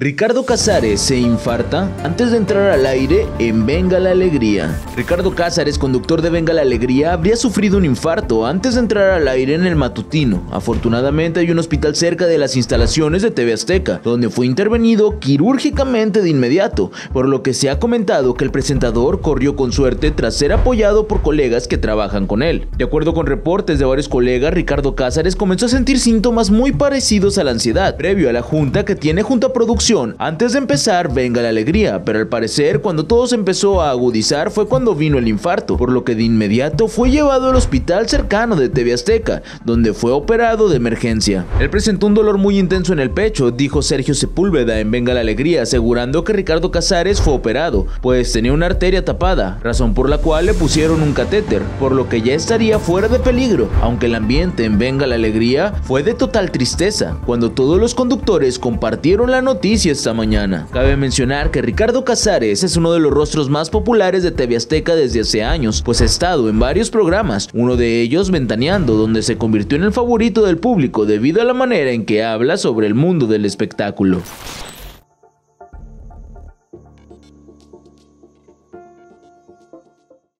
Ricardo Casares se infarta antes de entrar al aire en Venga la Alegría. Ricardo Casares, conductor de Venga la Alegría, habría sufrido un infarto antes de entrar al aire en el matutino. Afortunadamente hay un hospital cerca de las instalaciones de TV Azteca, donde fue intervenido quirúrgicamente de inmediato, por lo que se ha comentado que el presentador corrió con suerte tras ser apoyado por colegas que trabajan con él. De acuerdo con reportes de varios colegas, Ricardo Casares comenzó a sentir síntomas muy parecidos a la ansiedad, previo a la junta que tiene junto a producción antes de empezar, venga la alegría, pero al parecer cuando todo se empezó a agudizar fue cuando vino el infarto, por lo que de inmediato fue llevado al hospital cercano de TV Azteca, donde fue operado de emergencia. Él presentó un dolor muy intenso en el pecho, dijo Sergio Sepúlveda en Venga la Alegría, asegurando que Ricardo Casares fue operado, pues tenía una arteria tapada, razón por la cual le pusieron un catéter, por lo que ya estaría fuera de peligro, aunque el ambiente en Venga la Alegría fue de total tristeza, cuando todos los conductores compartieron la esta mañana. Cabe mencionar que Ricardo Casares es uno de los rostros más populares de TV Azteca desde hace años, pues ha estado en varios programas, uno de ellos Ventaneando, donde se convirtió en el favorito del público debido a la manera en que habla sobre el mundo del espectáculo.